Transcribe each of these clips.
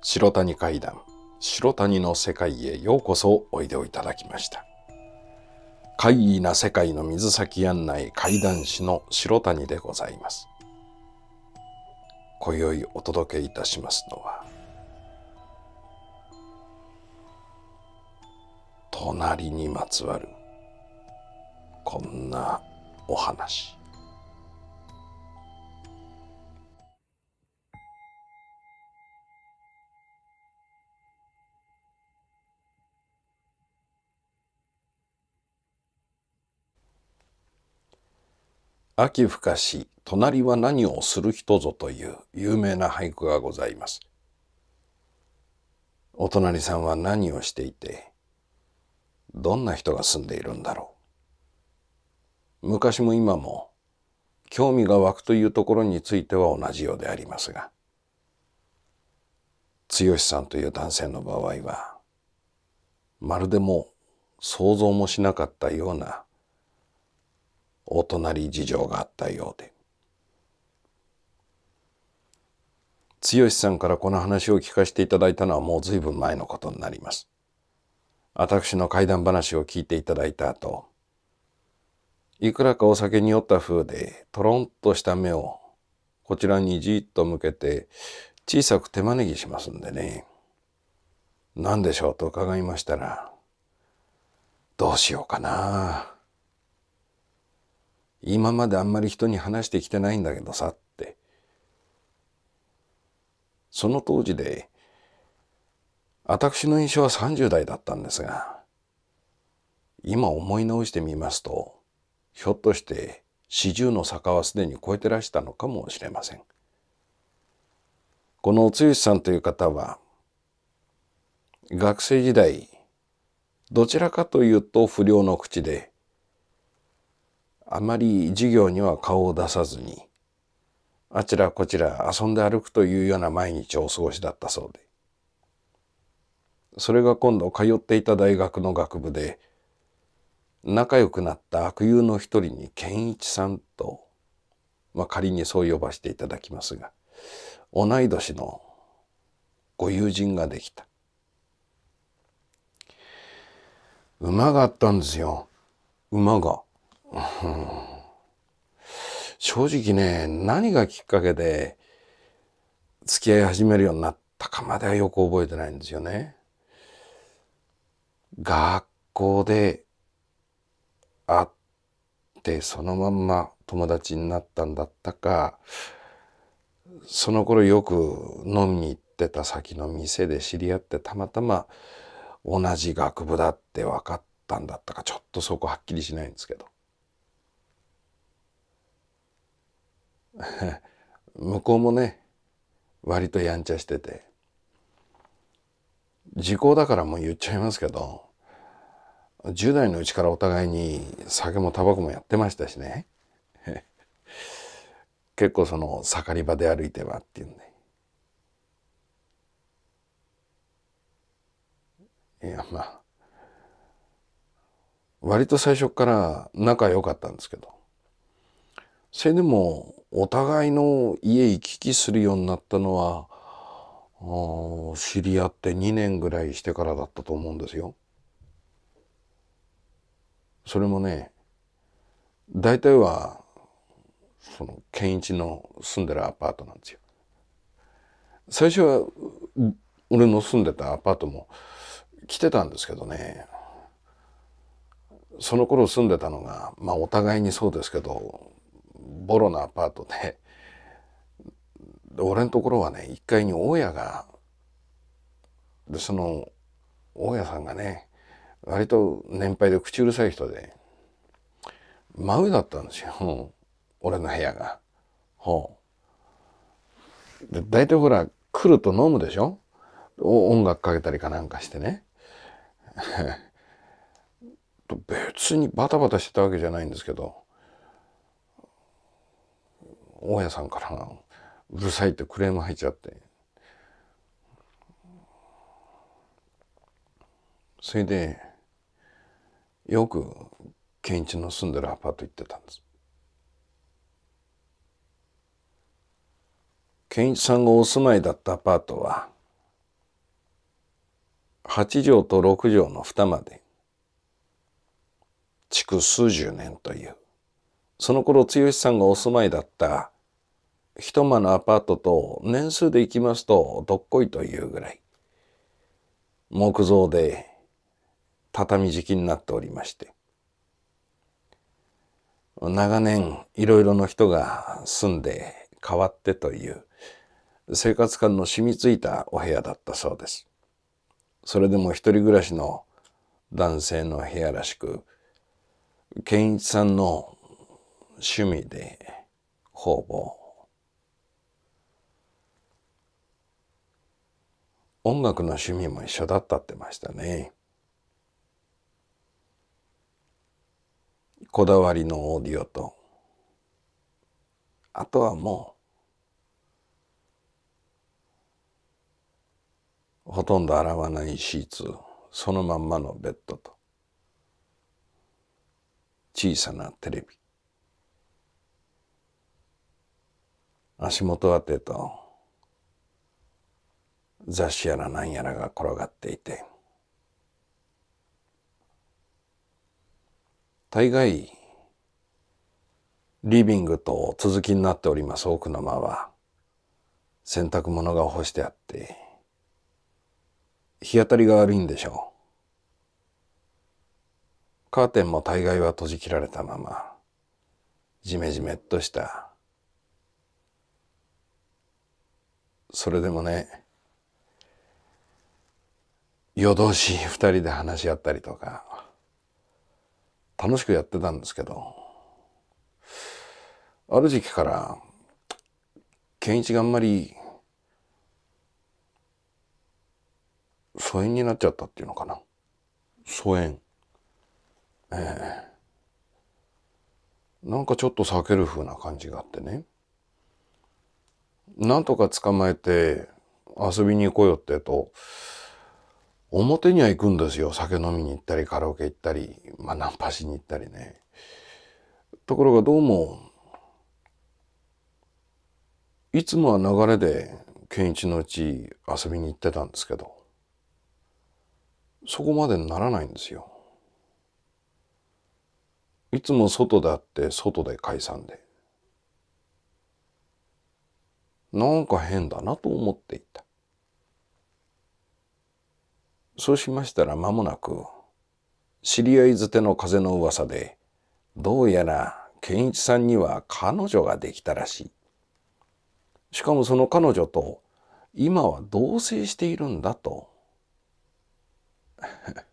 白谷階段白谷の世界へようこそおいでをいただきました。怪異な世界の水先案内怪談師の白谷でございます。今宵お届けいたしますのは隣にまつわるこんなお話。秋深し隣は何をする人ぞという有名な俳句がございます。お隣さんは何をしていてどんな人が住んでいるんだろう。昔も今も興味が湧くというところについては同じようでありますが剛さんという男性の場合はまるでも想像もしなかったようなお隣事情があったようで。剛さんからこの話を聞かせていただいたのはもう随分前のことになります。私の怪談話を聞いていただいた後いくらかお酒に酔った風でとろんとした目をこちらにじっと向けて小さく手招きしますんでね。何でしょうと伺いましたらどうしようかな。今まであんまり人に話してきてないんだけどさってその当時で私の印象は30代だったんですが今思い直してみますとひょっとして四十の坂はすでに超えてらしたのかもしれません。この剛さんという方は学生時代どちらかというと不良の口であまり授業には顔を出さずにあちらこちら遊んで歩くというような毎日をお過ごしだったそうで。それが今度通っていた大学の学部で仲良くなった悪友の一人に健一さんと、まあ、仮にそう呼ばせていただきますが同い年のご友人ができた。馬があったんですよ。馬が。正直ね何がきっかけで付き合い始めるようになったかまではよく覚えてないんですよね。学校で会ってそのまんま友達になったんだったかその頃よく飲みに行ってた先の店で知り合ってたまたま同じ学部だって分かったんだったかちょっとそこはっきりしないんですけど 向こうもね割とやんちゃしてて。時効だからもう言っちゃいますけど10代のうちからお互いに酒もタバコもやってましたしね。結構その盛り場で歩いてはっていうんで。いやまあ。割と最初から仲良かったんですけど。それでもお互いの家行き来するようになったのは知り合って2年ぐらいしてからだったと思うんですよ。それもね大体はその健一の住んでるアパートなんですよ。最初は俺の住んでたアパートも来てたんですけどねその頃住んでたのがまあお互いにそうですけどボロなアパートで俺のところはね1階に大家がでその大家さんがね割と年配で口うるさい人で真上だったんですよ俺の部屋が。ほうで大体ほら来ると飲むでしょ？音楽かけたりかなんかしてね。別にバタバタしてたわけじゃないんですけど大家さんからうるさいってクレーム入っちゃって。それでよく健一の住んでるアパート行ってたんです。健一さんがお住まいだったアパートは8畳と6畳の二間で築数十年という。その頃剛さんがお住まいだった一間のアパートと年数で行きますとどっこいというぐらい木造で畳敷きになっておりまして長年いろいろの人が住んで変わってという生活感の染みついたお部屋だったそうです。それでも一人暮らしの男性の部屋らしく健一さんの趣味で方々音楽の趣味も一緒だったってましたね。こだわりのオーディオと。あとはもうほとんど洗わないシーツそのまんまのベッドと。小さなテレビ。足元当てと雑誌やら何やらが転がっていて。大概リビングと続きになっております奥の間は。洗濯物が干してあって日当たりが悪いんでしょう。カーテンも大概は閉じ切られたままじめじめっとしたそれでもね夜通し二人で話し合ったりとか楽しくやってたんですけどある時期から健一があんまり疎遠になっちゃったっていうのかな。疎遠。ええ。なんかちょっと避ける風な感じがあってね。なんとか捕まえて遊びに行こうよってと。表には行くんですよ。酒飲みに行ったりカラオケ行ったり。まあナンパしに行ったりね。ところがどうもいつもは流れで健一のうち遊びに行ってたんですけど。そこまでならないんですよ。いつも外であって外で解散で。なんか変だなと思っていたそうしましたら間もなく知り合いづての風の噂でどうやら健一さんには彼女ができたらしい。しかもその彼女と今は同棲しているんだと。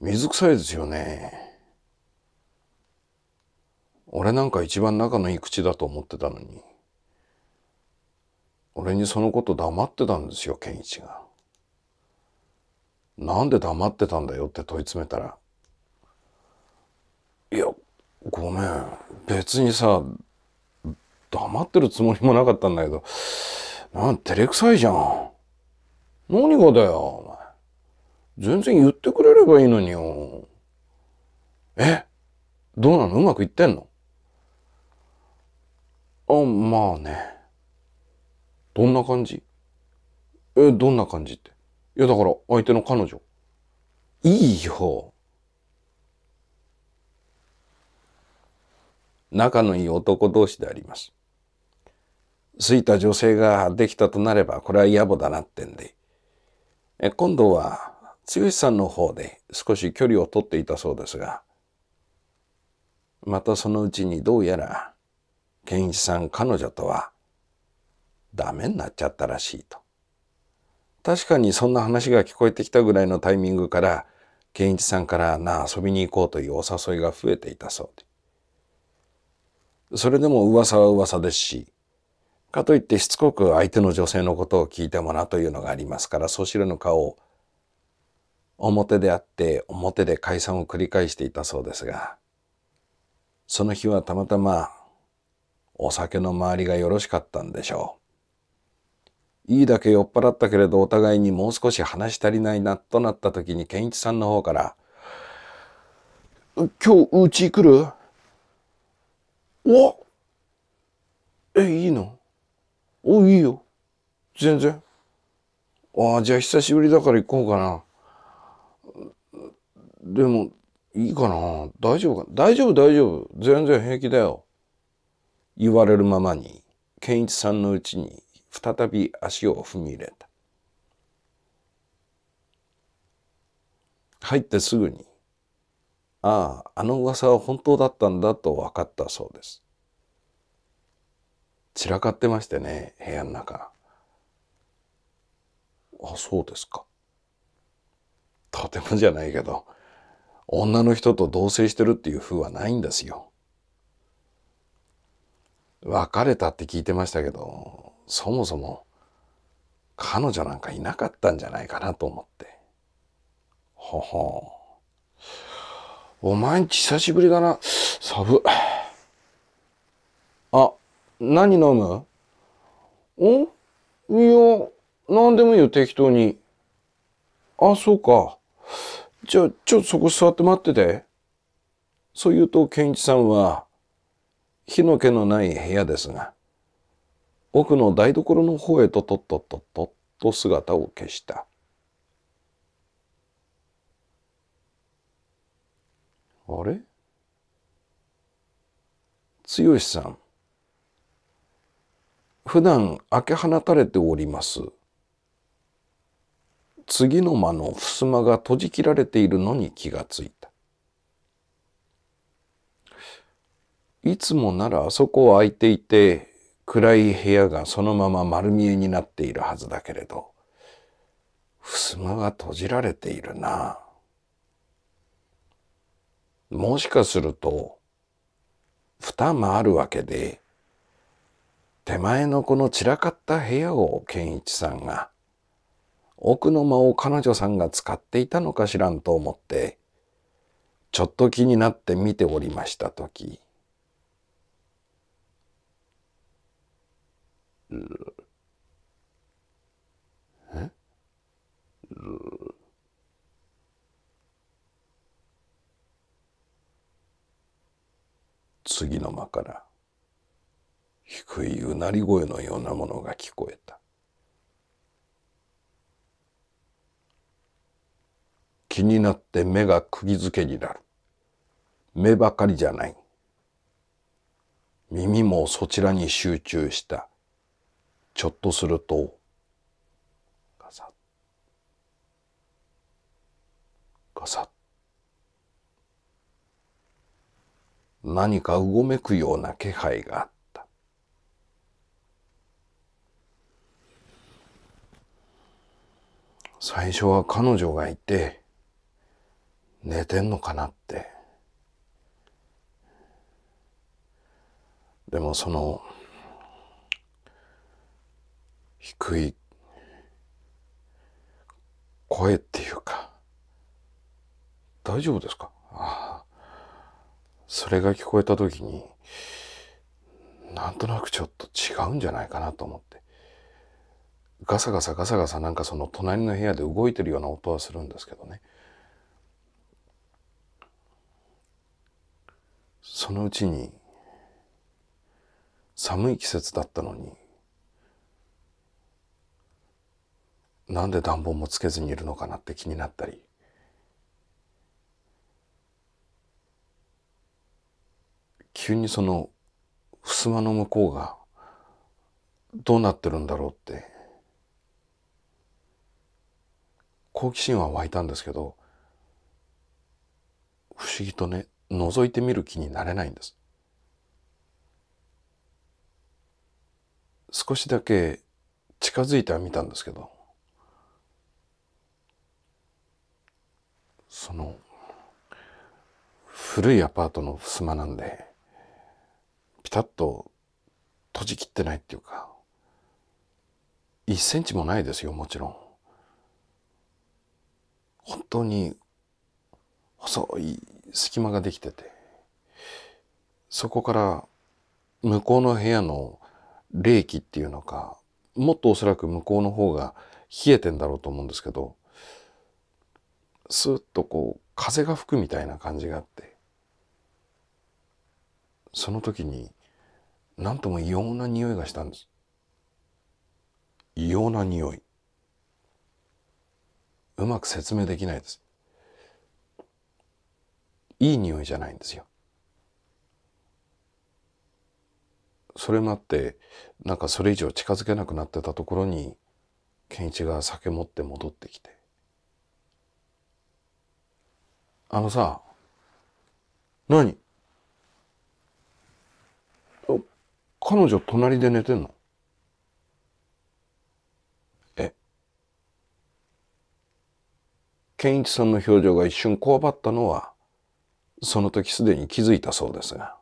水臭いですよね。俺なんか一番仲のいい口だと思ってたのに。俺にそのこと黙ってたんですよ、健一が。なんで黙ってたんだよって問い詰めたら、いや、ごめん。別にさ、黙ってるつもりもなかったんだけど、なん照れくさいじゃん。何がだよ、お前。全然言ってくれればいいのによ。え？どうなの？うまくいってんの？あ、まあね。どんな感じ？え、どんな感じって？いやだから相手の彼女。いいよ。仲のいい男同士であります。好いた女性ができたとなればこれは野暮だなってんで。え今度は剛さんの方で少し距離を取っていたそうですが、またそのうちにどうやら健一さん彼女とはダメになっちゃったらしいと。確かにそんな話が聞こえてきたぐらいのタイミングから、健一さんからな遊びに行こうというお誘いが増えていたそうで。それでも噂は噂ですし、かといってしつこく相手の女性のことを聞いてもなというのがありますから、そしらの顔を表であって表で解散を繰り返していたそうですが、その日はたまたまお酒の周りがよろしかったんでしょう。いいだけ酔っ払ったけれどお互いにもう少し話し足りないなとなった時に健一さんの方から「今日うち来る?」おえいいのおいいよ全然ああ、じゃあ久しぶりだから行こうかな。でも、いいかな大丈夫か大丈夫大丈夫。全然平気だよ。言われるままに、健一さんのうちに再び足を踏み入れた。入ってすぐに、ああ、あの噂は本当だったんだと分かったそうです。散らかってましてね、部屋の中。あ、そうですか。とてもじゃないけど、女の人と同棲してるっていう風はないんですよ。別れたって聞いてましたけど、そもそも彼女なんかいなかったんじゃないかなと思って。ははお前んち久しぶりだな。寒あ、何飲む？お？いや、何でもいいよ、適当に。あ、そうか。じゃあ、ちょっとそこ座って待ってて。そう言うと、健一さんは、火の気のない部屋ですが、奥の台所の方へととっとっとっとと姿を消した。あれ？剛さん。普段開け放たれております。次の間の襖が閉じ切られているのに気がついた。いつもならあそこは空いていて暗い部屋がそのまま丸見えになっているはずだけれど、襖が閉じられているな。もしかすると、蓋もあるわけで、手前のこの散らかった部屋を健一さんが、奥の間を彼女さんが使っていたのかしらんと思って、ちょっと気になって見ておりましたとえ？次の間から低いうなり声のようなものが聞こえた。気になって目が釘付けになる。目ばかりじゃない。耳もそちらに集中した。ちょっとすると。ガサッ。ガサッ。何かうごめくような気配があった。最初は彼女がいて寝てんのかなって。でもその低い声っていうか大丈夫ですか？ああそれが聞こえた時になんとなくちょっと違うんじゃないかなと思って。ガサガサガサガサなんかその隣の部屋で動いてるような音はするんですけどね。そのうちに寒い季節だったのになんで暖房もつけずにいるのかなって気になったり。急にその襖の向こうがどうなってるんだろうって。好奇心は湧いたんですけど不思議とね覗いてみる気になれないんです。少しだけ近づいてはみたんですけど。その古いアパートの襖なんでピタッと閉じきってないっていうか1センチもないですよもちろん。本当に細い隙間ができてて。そこから向こうの部屋の冷気っていうのかもっとおそらく向こうの方が冷えてんだろうと思うんですけどスーッとこう風が吹くみたいな感じがあってその時に何とも異様な匂いがしたんです異様な匂いうまく説明できないです。いい匂いじゃないんですよ。それもあってなんかそれ以上近づけなくなってたところに健一が酒持って戻ってきて「あのさ何？彼女隣で寝てんの？え？健一さんの表情が一瞬こわばったのはその時すでに気づいたそうですが。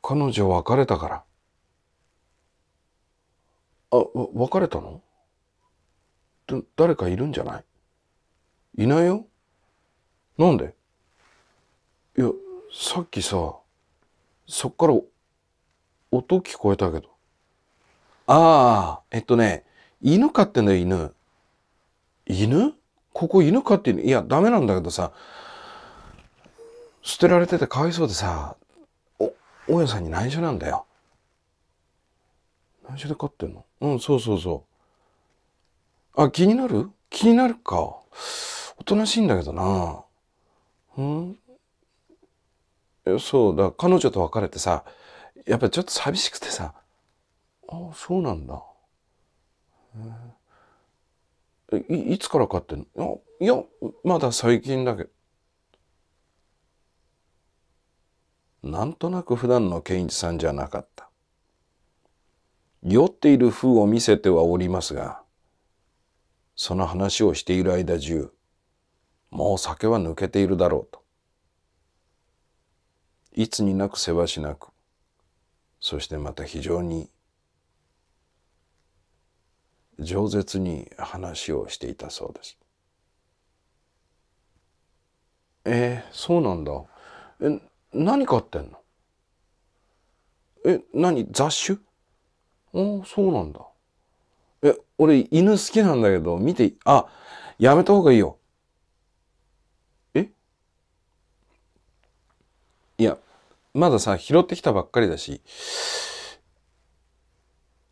彼女別れたから？あ別れたの？誰かいるんじゃない？いないよ。なんで？いやさっきさそっから音聞こえたけど。ああえっとね犬飼ってんだよ犬。犬？ここ犬飼っていやダメなんだけどさ捨てられててかわいそうでさお大家さんに内緒なんだよ。内緒で飼ってんの？うんそうそうそう。あ気になる？気になるかおとなしいんだけどな。うん？そうだ。彼女と別れてさやっぱりちょっと寂しくてさ。ああそうなんだ。いいつから飼ってんの？いやまだ最近だけ。どなんとなく普段の健一さんじゃなかった。酔っている風を見せてはおりますがその話をしている間中もう酒は抜けているだろうといつになくせわしなくそしてまた非常に饒舌に話をしていたそうです。えー、そうなんだ。え、何飼ってんの？え、何雑種？ああ、そうなんだ。え、俺犬好きなんだけど、見て、あ、やめた方がいいよ。えいや、まださ、拾ってきたばっかりだし、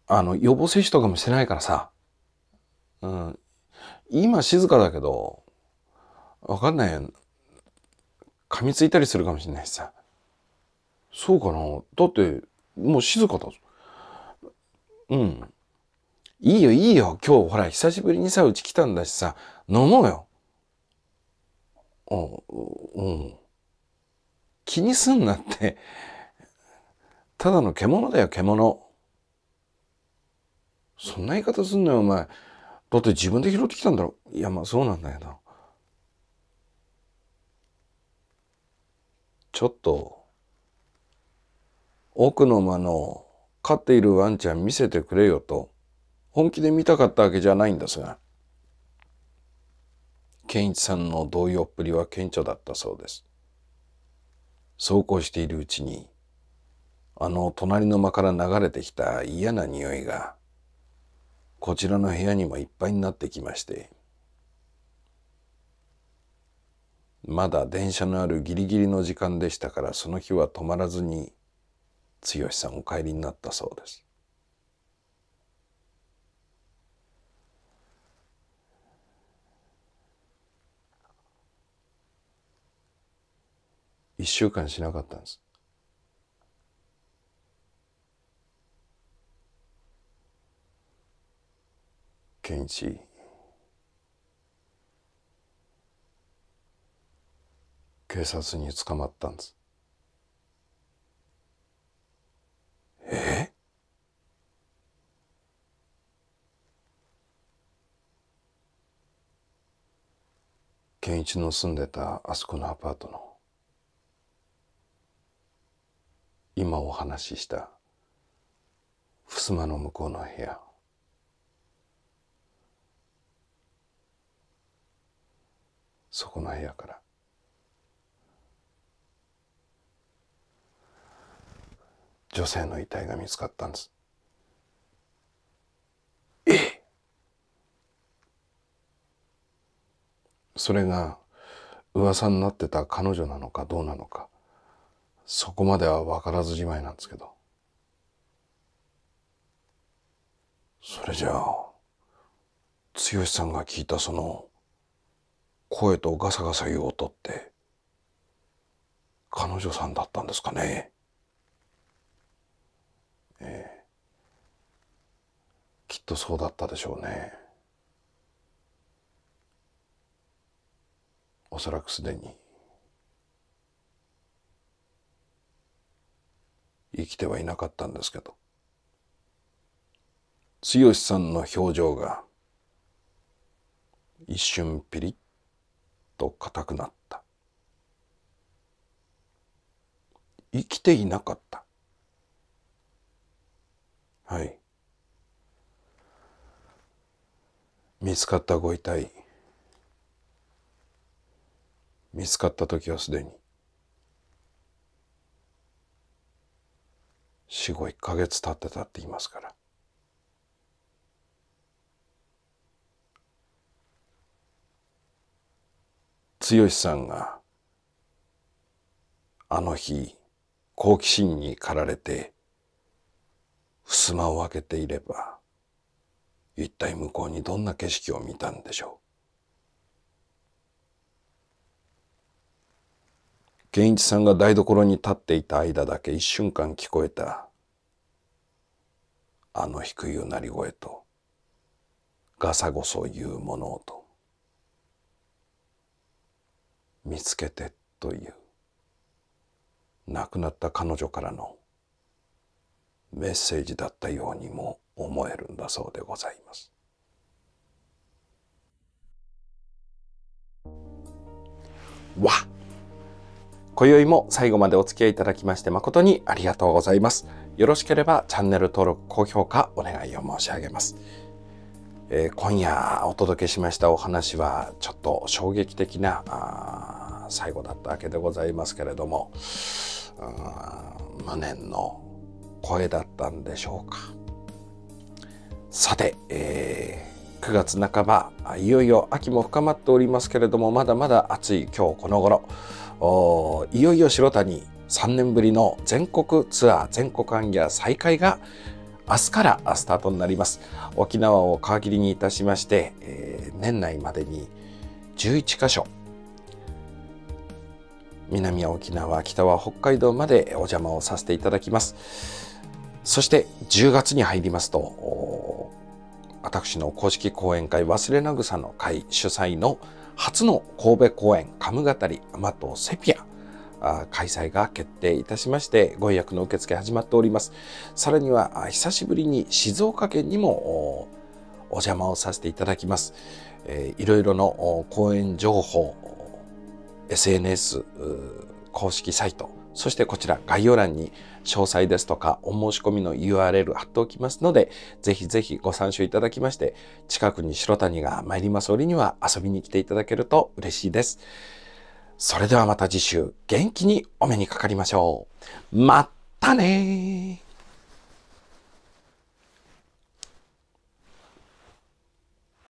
あの、予防接種とかもしてないからさ、うん、今静かだけど、わかんないよ。噛みついたりするかもしれないしさ。そうかなだって、もう静かだぞ。うん。いいよいいよ。今日ほら、久しぶりにさ、うち来たんだしさ、飲もうよ。あ、うん。気にすんなって。ただの獣だよ、獣。そんな言い方すんなよ、お前。だって自分で拾ってきたんだろ。いや、まあそうなんだけど。ちょっと、奥の間の飼っているワンちゃん見せてくれよと、本気で見たかったわけじゃないんですが、健一さんの動揺っぷりは顕著だったそうです。そうこうしているうちに、あの隣の間から流れてきた嫌な匂いが、こちらの部屋にもいっぱいになってきまして、まだ電車のあるギリギリの時間でしたからその日は止まらずに剛さんお帰りになったそうです。一週間しなかったんです。健一。警察に捕まったんです。え？健一の住んでたあそこのアパートの。今お話しした襖の向こうの部屋。そこの部屋から。女性の遺体が見つかったんです。えそれが噂になってた彼女なのかどうなのか。そこまでは分からずじまいなんですけど。それじゃあ剛さんが聞いたその声とガサガサ言う音って彼女さんだったんですかね？ええ。きっとそうだったでしょうね。おそらくすでに。生きてはいなかったんですけど。剛さんの表情が一瞬ピリッと硬くなった。生きていなかった。はい。見つかったご遺体。見つかった時はすでに。45か月経ってたって言いますから。剛さんがあの日好奇心に駆られて襖を開けていれば一体向こうにどんな景色を見たんでしょう。健一さんが台所に立っていた間だけ一瞬間聞こえた。あの低いうなり声とガサゴソ言う物音。見つけてという。亡くなった彼女からのメッセージだったようにも思えるんだそうでございます。わっ！今宵も最後までお付き合いいただきまして誠にありがとうございます。よろしければチャンネル登録、高評価お願いを申し上げます。えー、今夜お届けしましたお話はちょっと衝撃的な最後だったわけでございますけれども無念の声だったんでしょうか。さて、えー、9月半ばいよいよ秋も深まっておりますけれどもまだまだ暑い今日この頃いよいよ白谷。3年ぶりの全国ツアー全国アンギャ再開が明日からスタートになります。沖縄を皮切りにいたしまして、えー、年内までに11カ所。南は沖縄北は北海道までお邪魔をさせていただきます。そして10月に入りますと私の公式講演会忘れなぐさの会主催の初の神戸公演、カム語り、アマトセピア、開催が決定いたしまして、ご予約の受付始まっております。さらには、久しぶりに静岡県にもお邪魔をさせていただきます。えー、いろいろの公演情報、SNS、公式サイト、そしてこちら概要欄に詳細ですとかお申し込みの URL 貼っておきますので、ぜひぜひご参照いただきまして、近くに白谷が参ります折には遊びに来ていただけると嬉しいです。それではまた次週元気にお目にかかりましょう。まったね